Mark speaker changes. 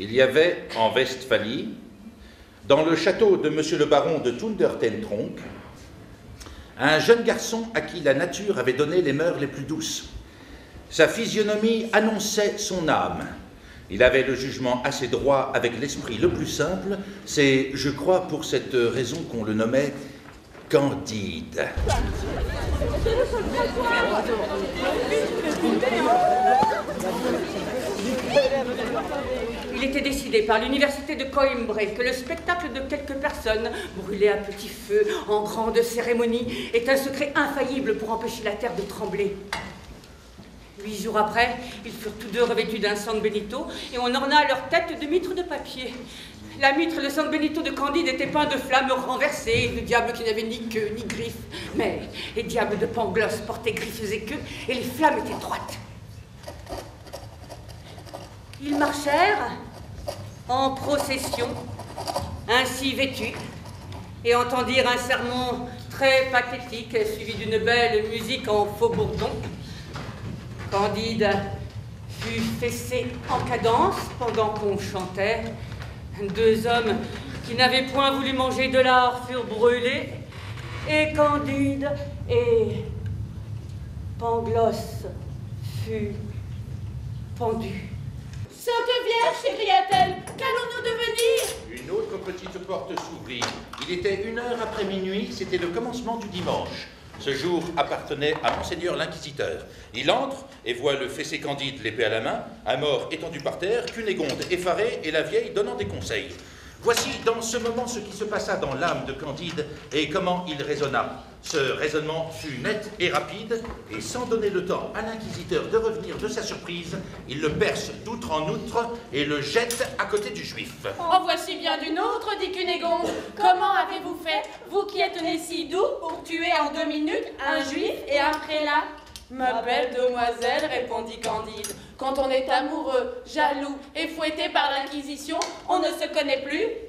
Speaker 1: Il y avait en Westphalie, dans le château de monsieur le baron de Thundertentronk, un jeune garçon à qui la nature avait donné les mœurs les plus douces. Sa physionomie annonçait son âme. Il avait le jugement assez droit avec l'esprit le plus simple. C'est, je crois, pour cette raison qu'on le nommait Candide.
Speaker 2: Il était décidé par l'université de Coimbra que le spectacle de quelques personnes brûlées à petit feu en grande cérémonie est un secret infaillible pour empêcher la terre de trembler. Huit jours après, ils furent tous deux revêtus d'un San Benito et on orna leur tête de mitre de papier. La mitre, le San Benito de Candide était peint de flammes renversées, le diable qui n'avait ni queue ni griffes. Mais les diables de Pangloss portaient griffes et queues et les flammes étaient droites. Ils marchèrent en procession, ainsi vêtus, et entendirent un sermon très pathétique suivi d'une belle musique en faux bourdon. Candide fut fessé en cadence pendant qu'on chantait. Deux hommes qui n'avaient point voulu manger de l'art furent brûlés, et Candide et Pangloss fut pendu.
Speaker 3: Sainte Vierge, s'écria-t-elle, qu'allons-nous devenir
Speaker 1: Une autre petite porte. Il était une heure après minuit, c'était le commencement du dimanche. Ce jour appartenait à Monseigneur l'Inquisiteur. Il entre et voit le fessé Candide, l'épée à la main, un mort étendu par terre, Cunégonde effarée et la vieille donnant des conseils. Voici dans ce moment ce qui se passa dans l'âme de Candide et comment il raisonna. Ce raisonnement fut net et rapide, et sans donner le temps à l'inquisiteur de revenir de sa surprise, il le perce d'outre en outre et le jette à côté du juif.
Speaker 3: En voici bien d'une autre, dit Cunégonde. Comment avez-vous fait, vous qui êtes né si doux, pour tuer en deux minutes un juif et un prélat? Ma belle demoiselle, répondit Candide, quand on est amoureux, jaloux et fouetté par l'Inquisition, on ne se connaît plus